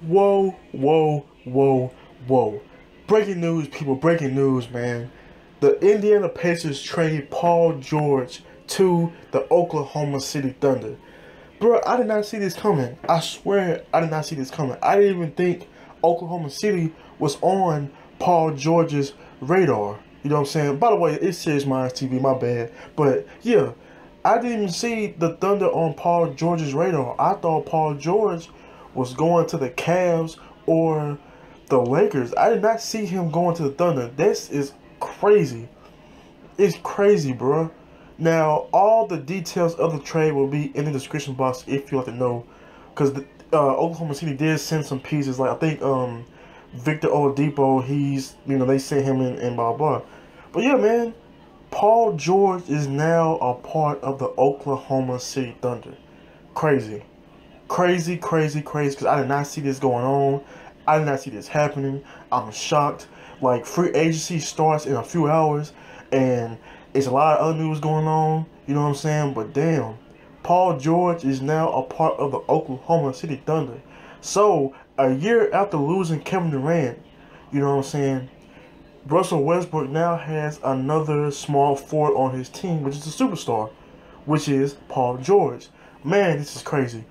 Whoa, whoa, whoa, whoa. Breaking news, people, breaking news, man. The Indiana Pacers trade Paul George to the Oklahoma City Thunder. Bro, I did not see this coming. I swear I did not see this coming. I didn't even think Oklahoma City was on Paul George's radar. You know what I'm saying? By the way, it says Minds TV, my bad. But yeah, I didn't even see the Thunder on Paul George's radar. I thought Paul George was going to the Cavs or the Lakers. I did not see him going to the Thunder. This is crazy. It's crazy, bro. Now, all the details of the trade will be in the description box if you like to know. Because uh, Oklahoma City did send some pieces. Like, I think um, Victor Oladipo, he's, you know, they sent him in and blah, blah. But yeah, man, Paul George is now a part of the Oklahoma City Thunder. Crazy. Crazy, crazy, crazy. Because I did not see this going on. I did not see this happening. I'm shocked. Like, free agency starts in a few hours. And it's a lot of other news going on. You know what I'm saying? But damn. Paul George is now a part of the Oklahoma City Thunder. So, a year after losing Kevin Durant, you know what I'm saying? Russell Westbrook now has another small forward on his team, which is a superstar, which is Paul George. Man, this is crazy.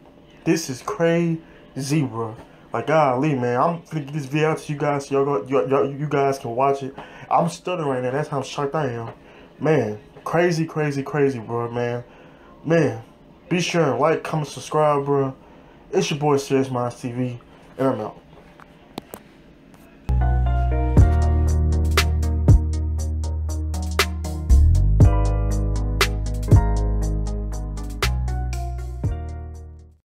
This is crazy, bro. Like, golly, man, I'm gonna get this video out to you guys so y'all, y'all, you guys can watch it. I'm stuttering right now. That's how shocked I am. Man, crazy, crazy, crazy, bro, man. Man, be sure and like, comment, subscribe, bro. It's your boy, Serious Minds TV, and I'm out.